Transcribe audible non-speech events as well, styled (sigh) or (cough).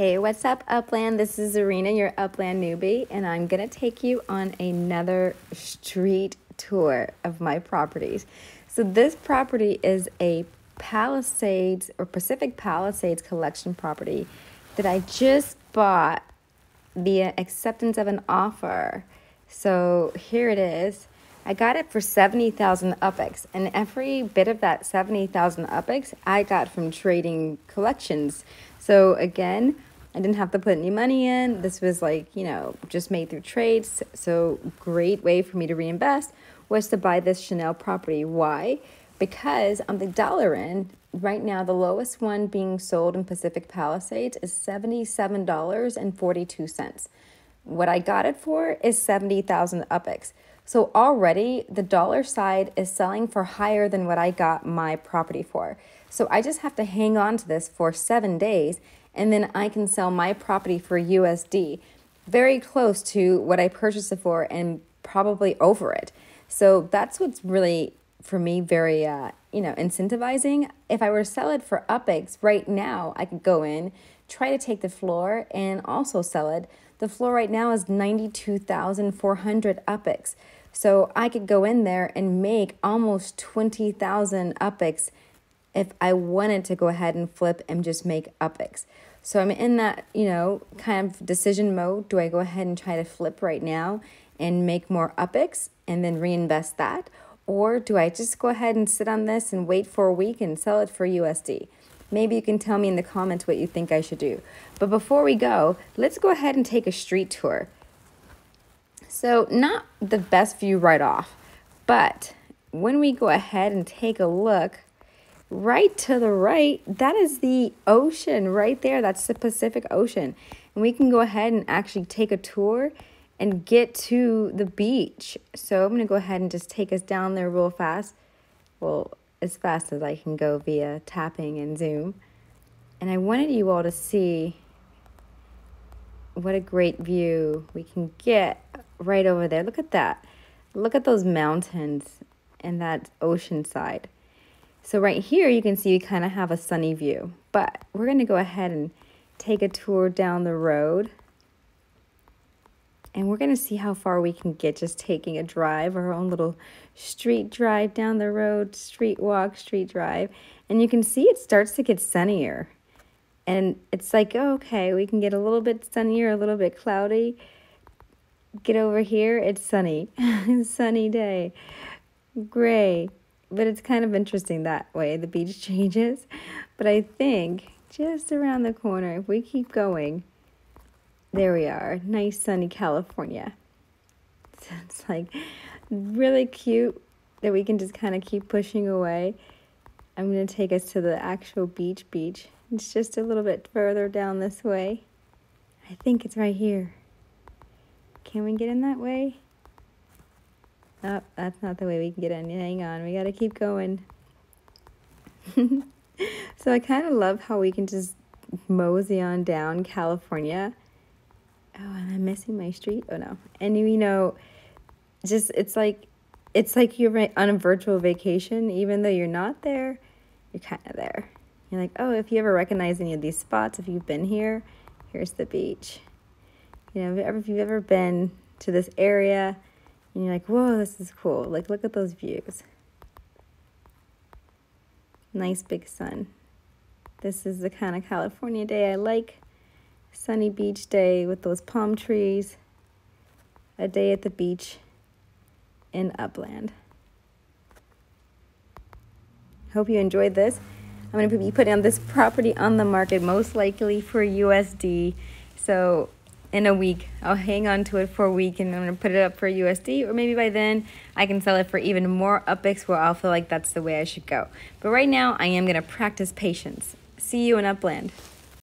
Hey, what's up, Upland? This is Zarinah, your Upland newbie, and I'm gonna take you on another street tour of my properties. So, this property is a Palisades or Pacific Palisades collection property that I just bought via acceptance of an offer. So, here it is. I got it for 70,000 UPX, and every bit of that 70,000 UPX I got from trading collections. So, again, I didn't have to put any money in. This was like, you know, just made through trades. So, great way for me to reinvest was to buy this Chanel property. Why? Because on the dollar end, right now, the lowest one being sold in Pacific Palisades is $77.42. What I got it for is 70,000 UPX. So already the dollar side is selling for higher than what I got my property for. So I just have to hang on to this for seven days and then I can sell my property for USD, very close to what I purchased it for and probably over it. So that's what's really for me very uh, you know incentivizing. If I were to sell it for UPX right now, I could go in, try to take the floor, and also sell it. The floor right now is ninety two thousand four hundred UPX. So I could go in there and make almost 20,000 UPX if I wanted to go ahead and flip and just make UPX. So I'm in that, you know, kind of decision mode. Do I go ahead and try to flip right now and make more UPX and then reinvest that? Or do I just go ahead and sit on this and wait for a week and sell it for USD? Maybe you can tell me in the comments what you think I should do. But before we go, let's go ahead and take a street tour. So, not the best view right off, but when we go ahead and take a look, right to the right, that is the ocean right there. That's the Pacific Ocean. And we can go ahead and actually take a tour and get to the beach. So I'm going to go ahead and just take us down there real fast. Well, as fast as I can go via tapping and zoom. And I wanted you all to see what a great view we can get right over there. Look at that. Look at those mountains and that ocean side. So right here, you can see we kind of have a sunny view, but we're going to go ahead and take a tour down the road. And we're going to see how far we can get just taking a drive, our own little street drive down the road, street walk, street drive. And you can see it starts to get sunnier. And it's like, oh, okay, we can get a little bit sunnier, a little bit cloudy. Get over here, it's sunny. (laughs) sunny day. Gray but it's kind of interesting that way the beach (laughs) changes. But I think just around the corner, if we keep going, there we are, nice sunny California. So (laughs) it's like really cute that we can just kind of keep pushing away. I'm going to take us to the actual beach beach. It's just a little bit further down this way. I think it's right here. Can we get in that way? Oh, that's not the way we can get in. Hang on, we gotta keep going. (laughs) so I kind of love how we can just mosey on down California. Oh, am I missing my street? Oh no. And you know, just it's like it's like you're on a virtual vacation, even though you're not there, you're kind of there. You're like, oh, if you ever recognize any of these spots, if you've been here, here's the beach. You know, ever if you've ever been to this area, and you're like, whoa, this is cool. Like, look at those views. Nice big sun. This is the kind of California day I like. Sunny beach day with those palm trees. A day at the beach in Upland. Hope you enjoyed this. I'm going to be putting on this property on the market most likely for USD. So in a week. I'll hang on to it for a week and I'm to put it up for USD, or maybe by then I can sell it for even more UPX where I'll feel like that's the way I should go. But right now, I am to practice patience. See you in Upland.